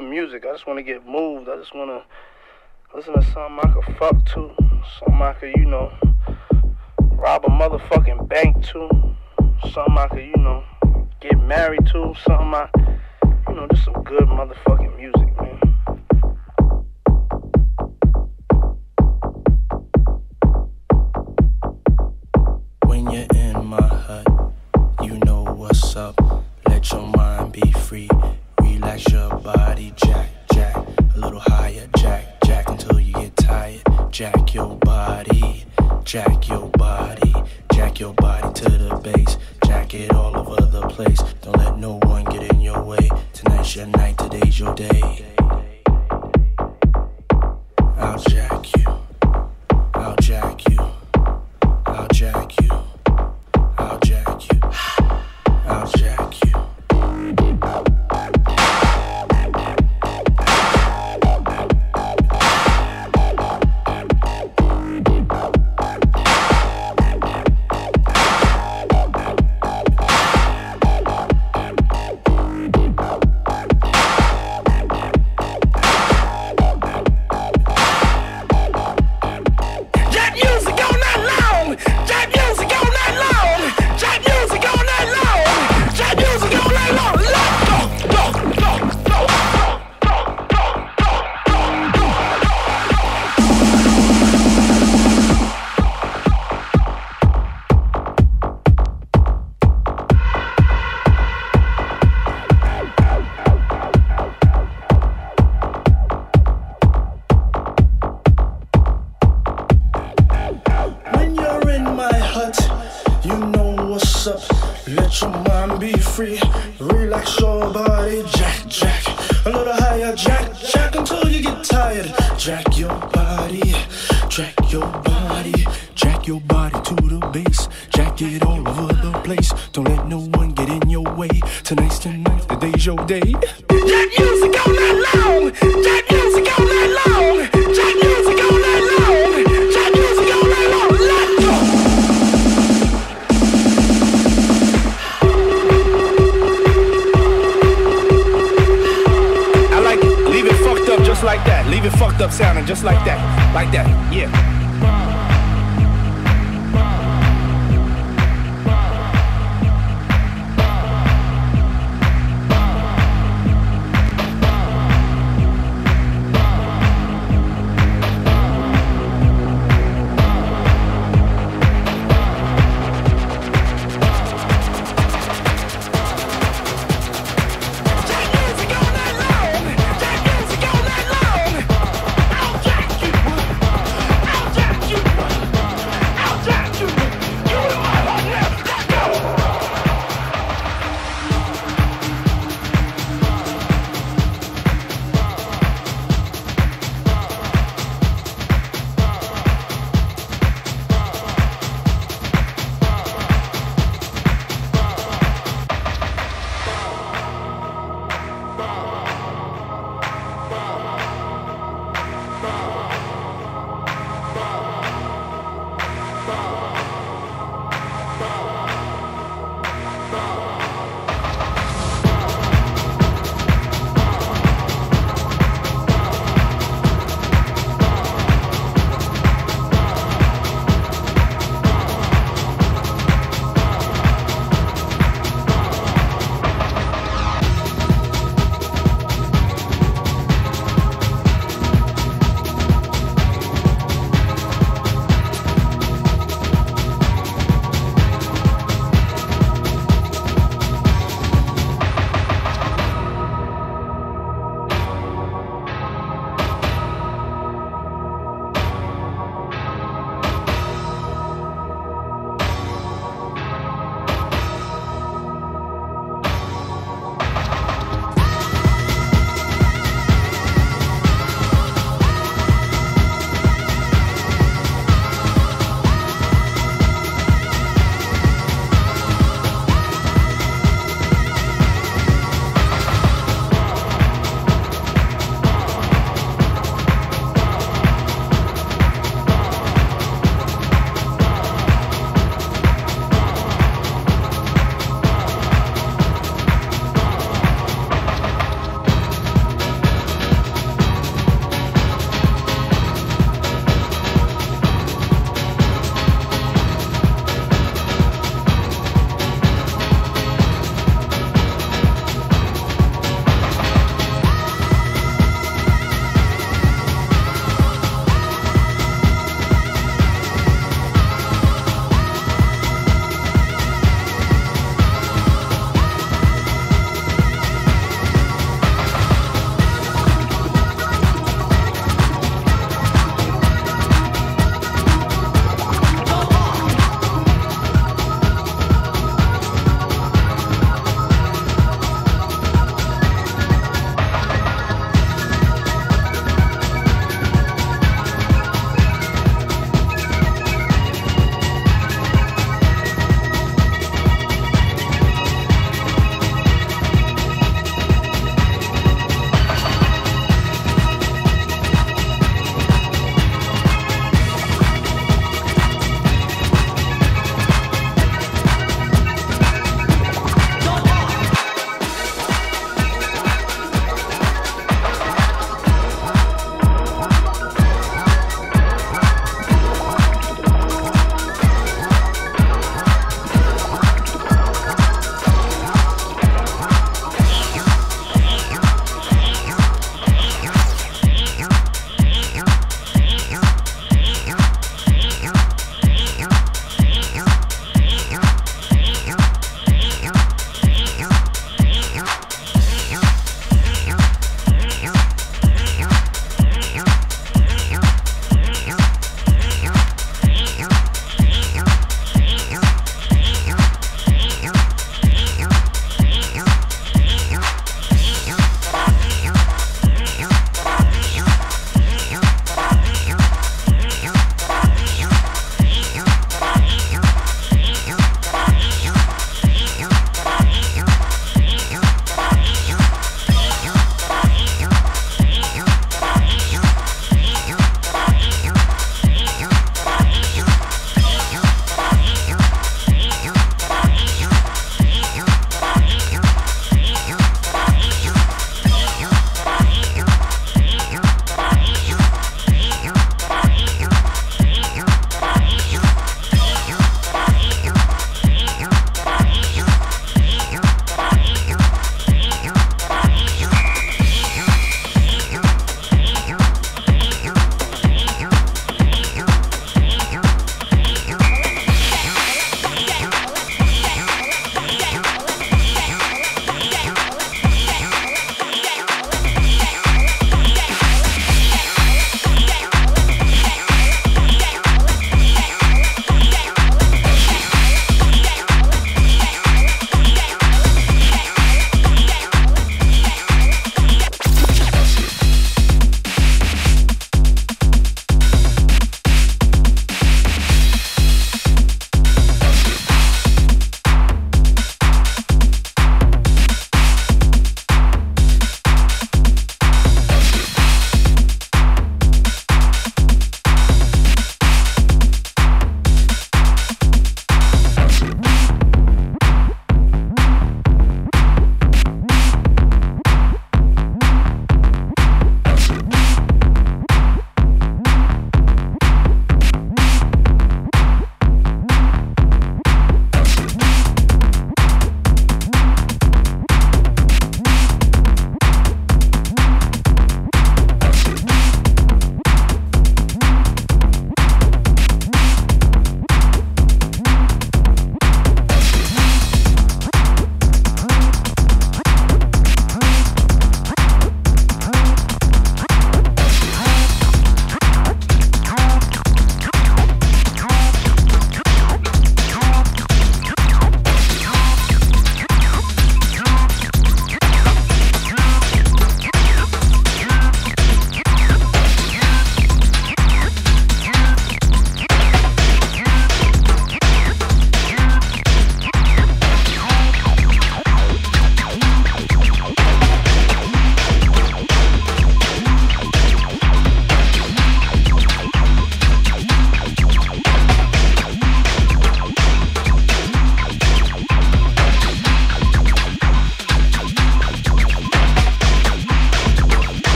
music. I just want to get moved. I just want to listen to something I could fuck to, something I could, you know, rob a motherfucking bank to, something I could, you know, get married to, something I, you know, just some good motherfucking music, man. When you're in my hut, you know what's up. Let your mind be free. Relax your body, jack, jack. A little higher, jack, jack until you get tired. Jack your body, jack your body, jack your body to the bass. Jack it all over the place. Don't let no one get in your way. Tonight's your night, today's your day. Free. Relax your body, jack, jack. A little higher, jack, jack until you get tired. Jack your body, jack your body, jack your body to the bass. Jack it all over the place. Don't let no one get in your way. Tonight's tonight, the day's your day. that. Yeah. Remember!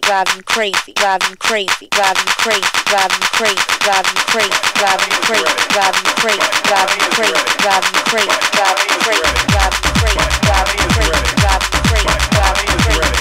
Drive you crazy. Drive you crazy. Drive you crazy. Drive you crazy. Drive you crazy. Drive you crazy. Drive you crazy. Drive you crazy. Drive you crazy. Drive you crazy. Drive you crazy. Drive you crazy. Drive you crazy. Drive you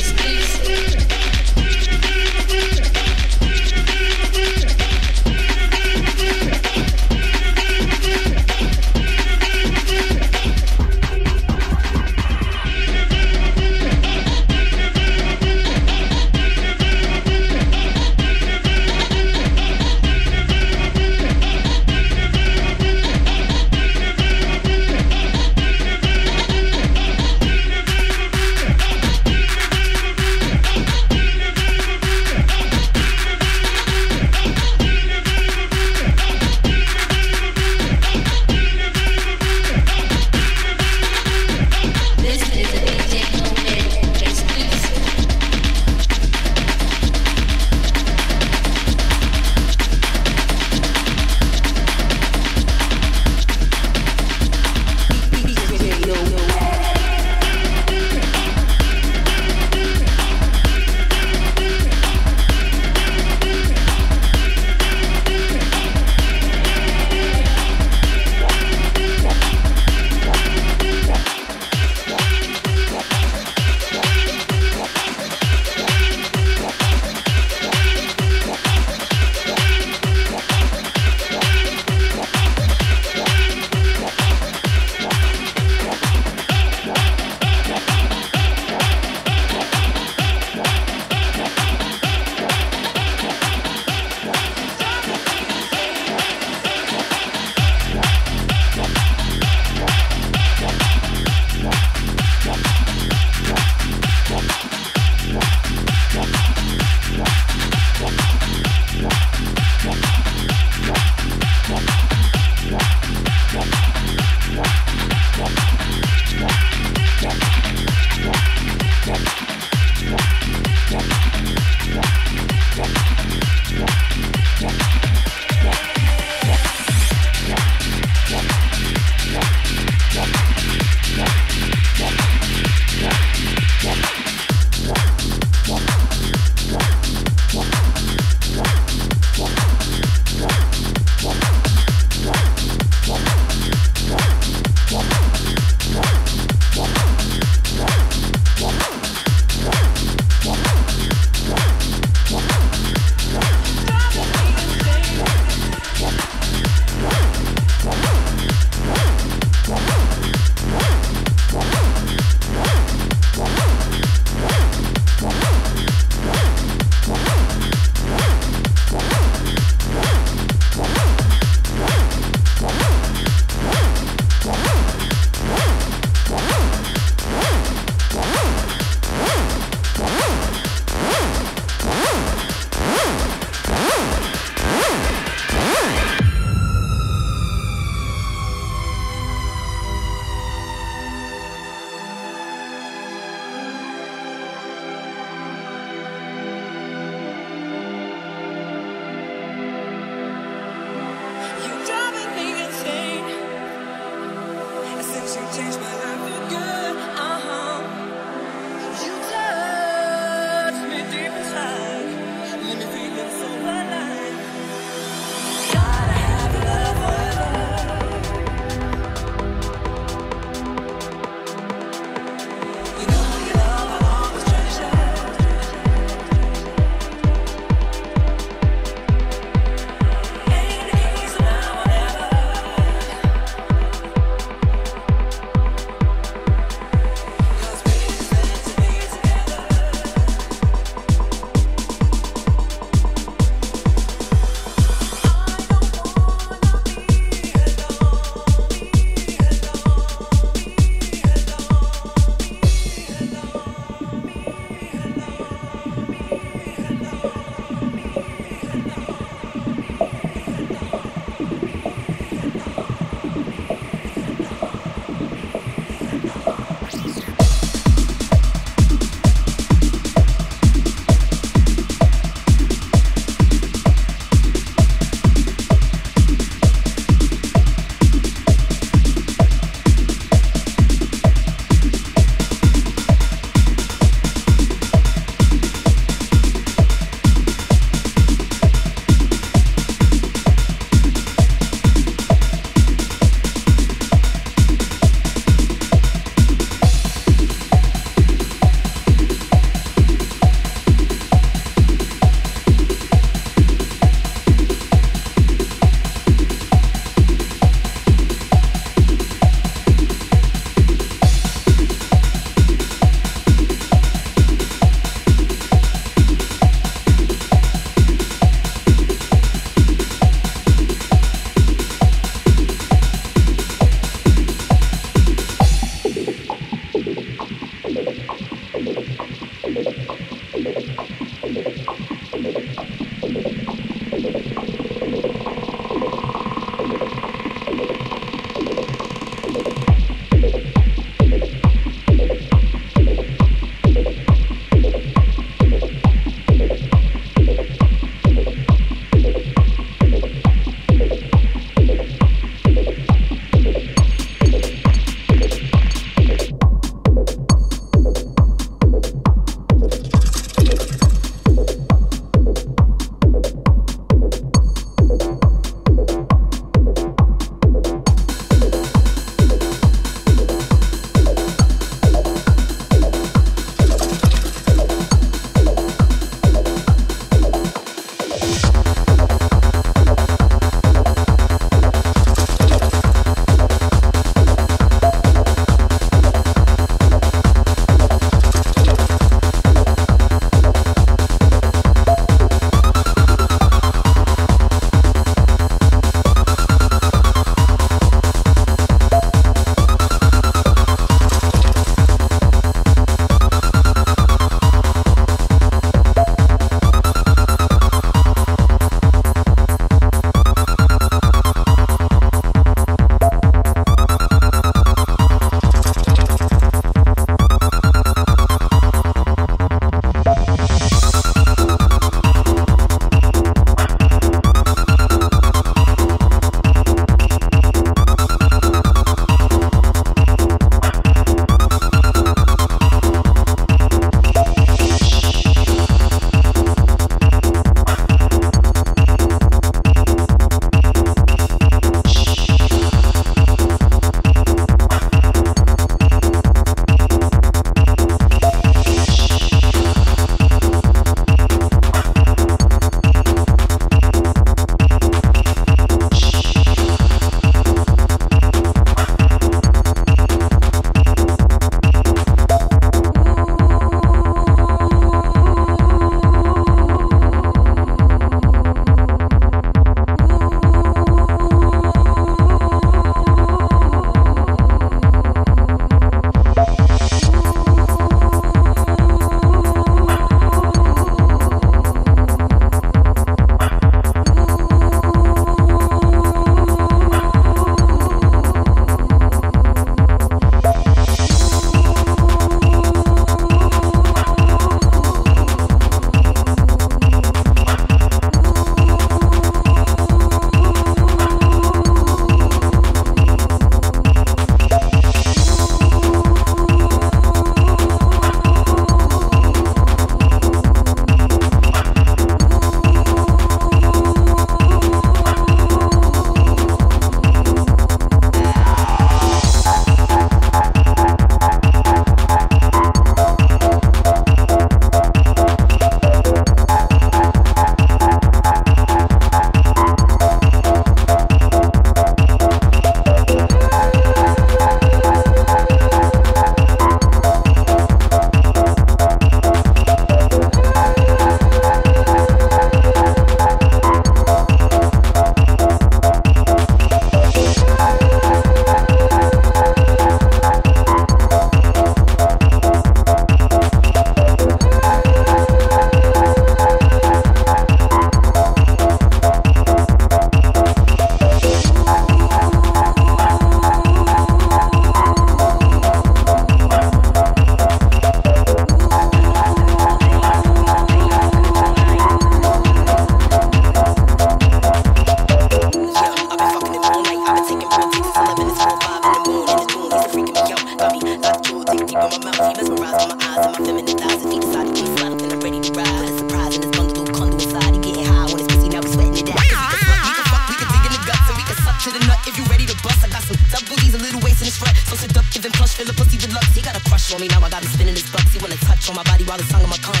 my cunt.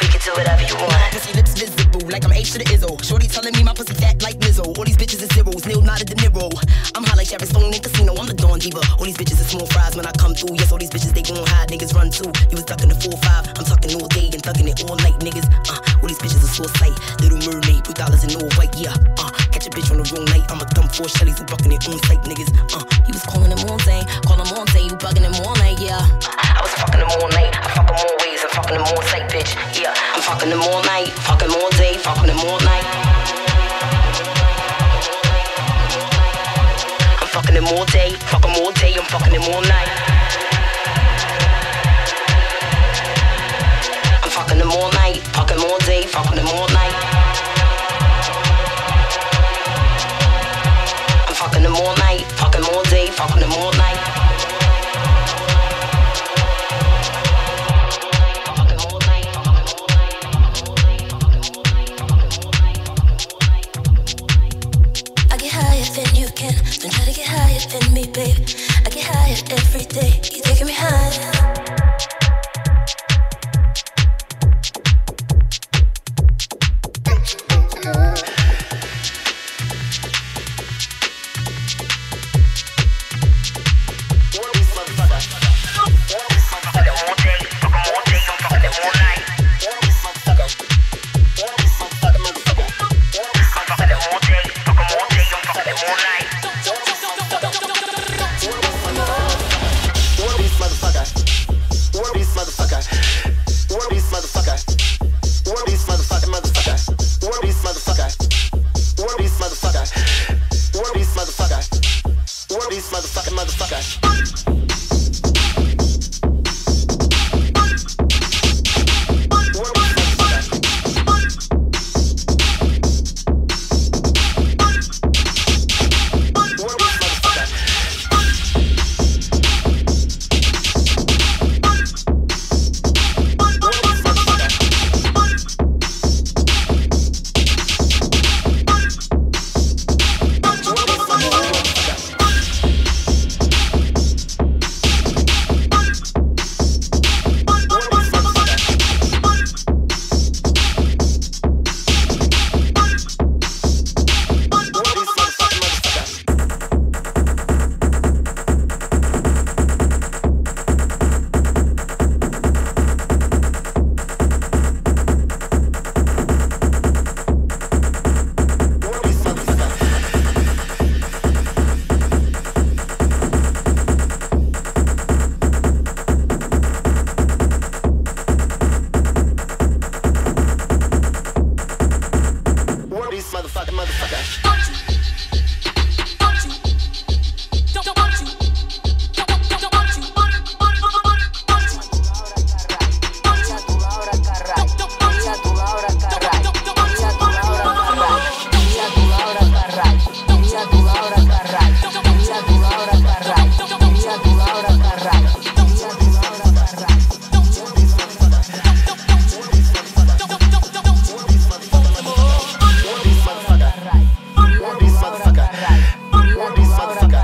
We can do whatever you want. Pussy lips visible, like I'm H to the Izzo. Shorty telling me my pussy fat like Mizzle. All these bitches at zeros, nil not a De Niro. I'm high like Sharon Stone in casino. I'm the Dawn Diva. All these bitches at small fries when I come through. Yes, all these bitches they gon' hide. Niggas run too. You was ducking the four five. I'm tucking all day and talking it all night, niggas. Uh, all these bitches is sore sight. Little Mermaid, two dollars in all white. Yeah. Uh, catch a bitch on the wrong night. I'ma four Shellys and bucking it on sight, niggas. Uh, all night.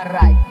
right.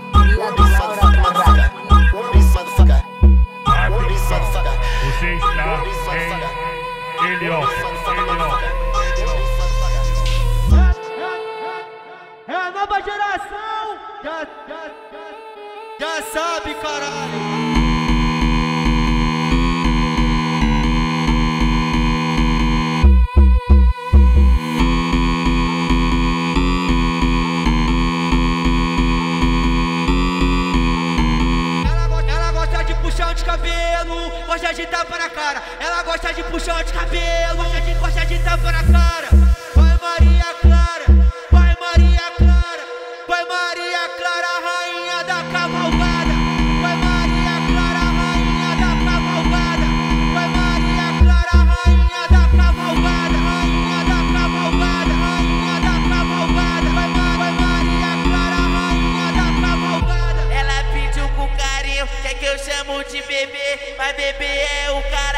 de puxão de cabelo, gosta de gosta de tapa na cara. Vai Maria Clara, vai Maria Clara, vai Maria Clara, rainha da cavalgada. Vai Maria Clara, rainha da cavalgada. Vai Maria Clara, rainha da cavalgada, rainha da cavalgada, rainha da cavalgada. Vai, vai Maria Clara, rainha da cavalgada. Ela pediu com carinho, quer é que eu chamo de bebê, mas bebê é o cara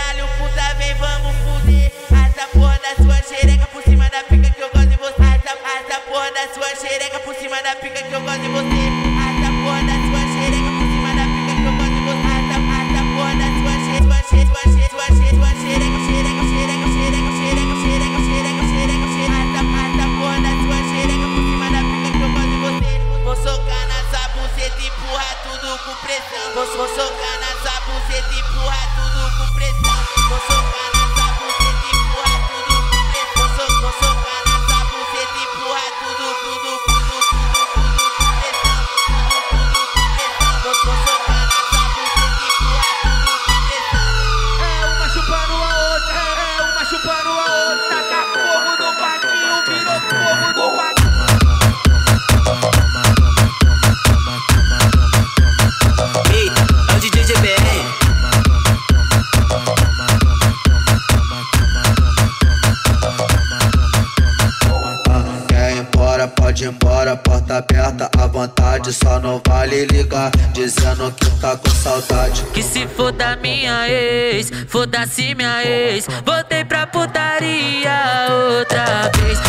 Vou socar nessa buceta e pro vale ligar, dizendo que tá com saudade. Que se foda minha ex, foda-se minha ex. Voltei pra putaria outra vez.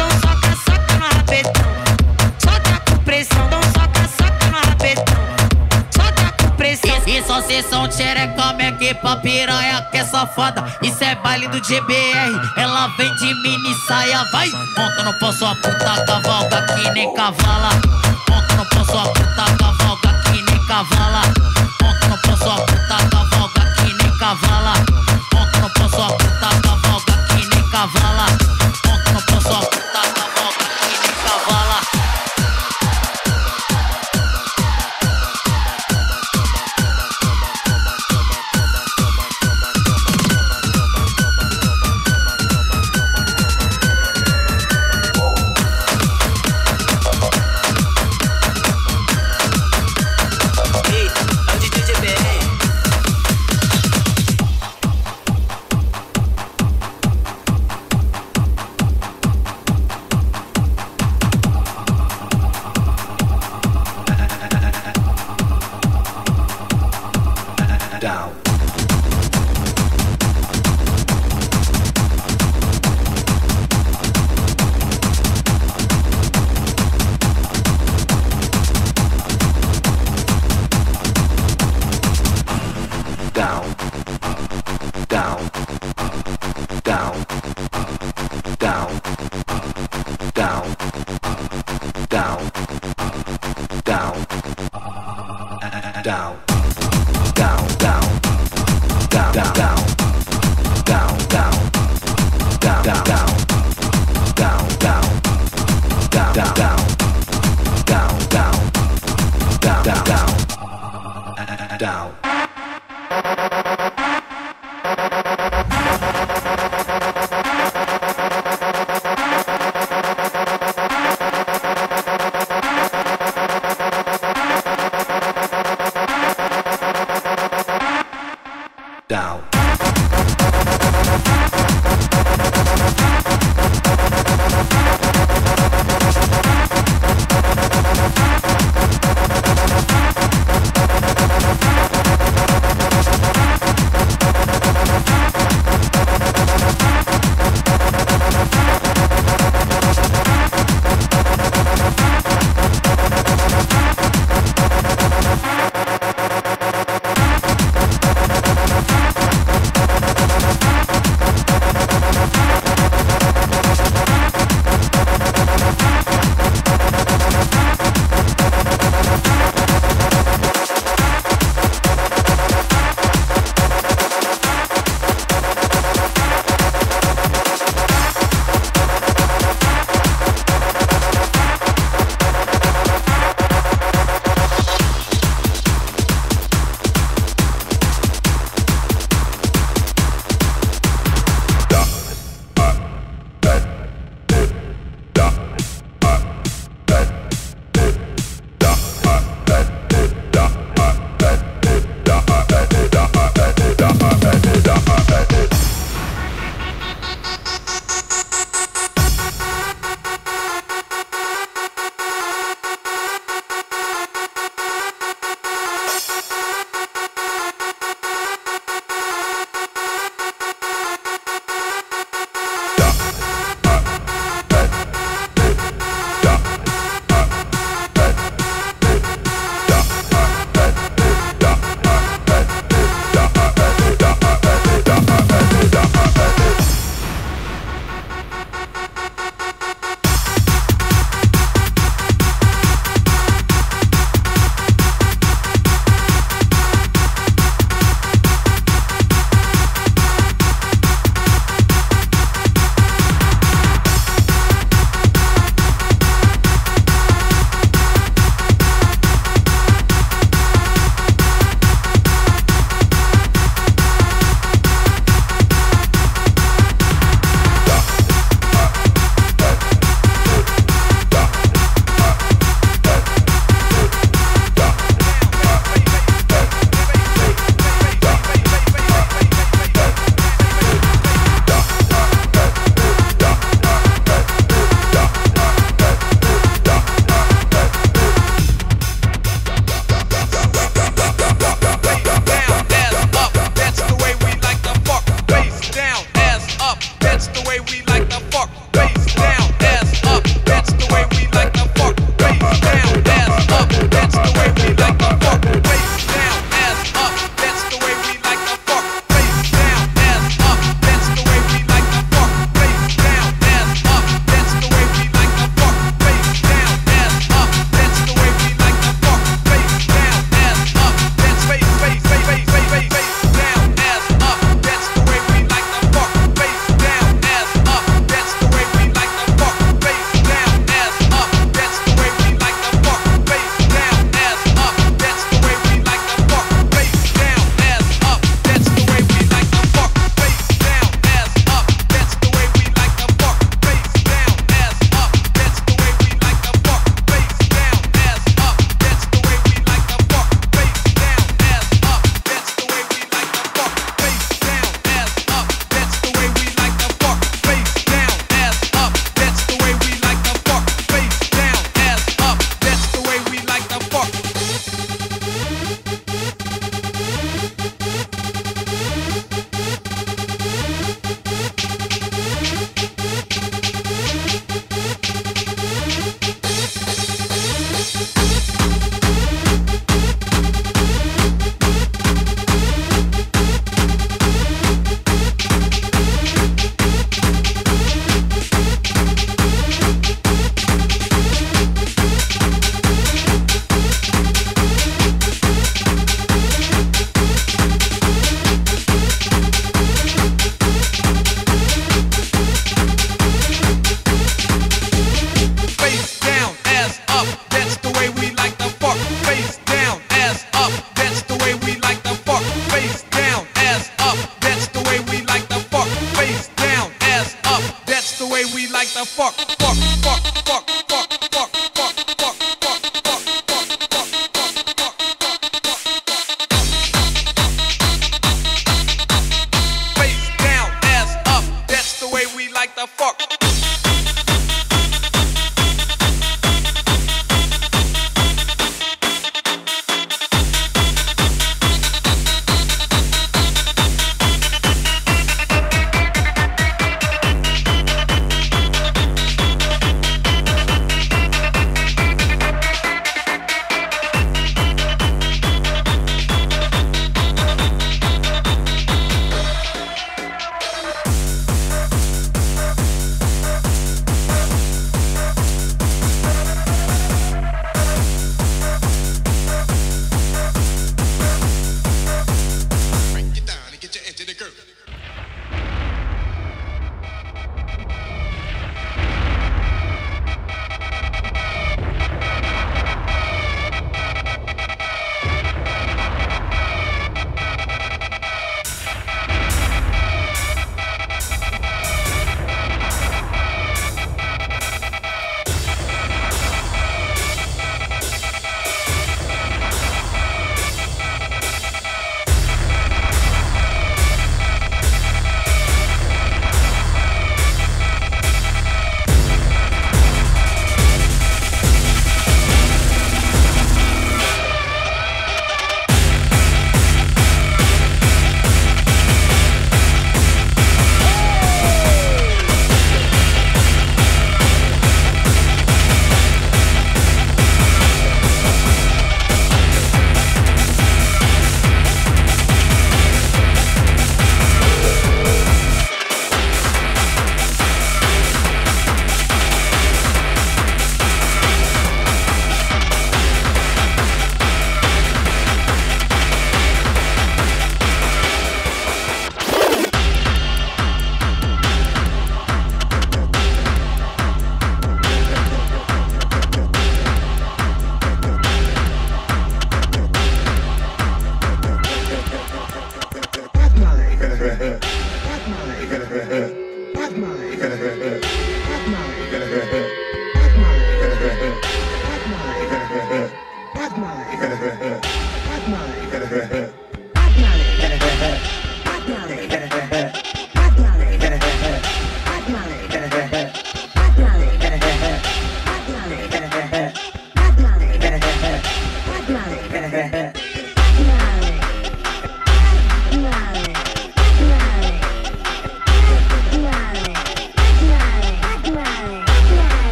sessão tcherecama é que pra piranha que é safada. Isso é baile do GBR, ela vem de mini saia, vai. Monta no pão sua puta cavalga que nem cavala. Monta no pão sua puta cavalga que nem cavala. Monta no pão sua puta cavalga que nem cavala. Monta no pão puta cavalga que nem cavala.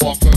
Walk,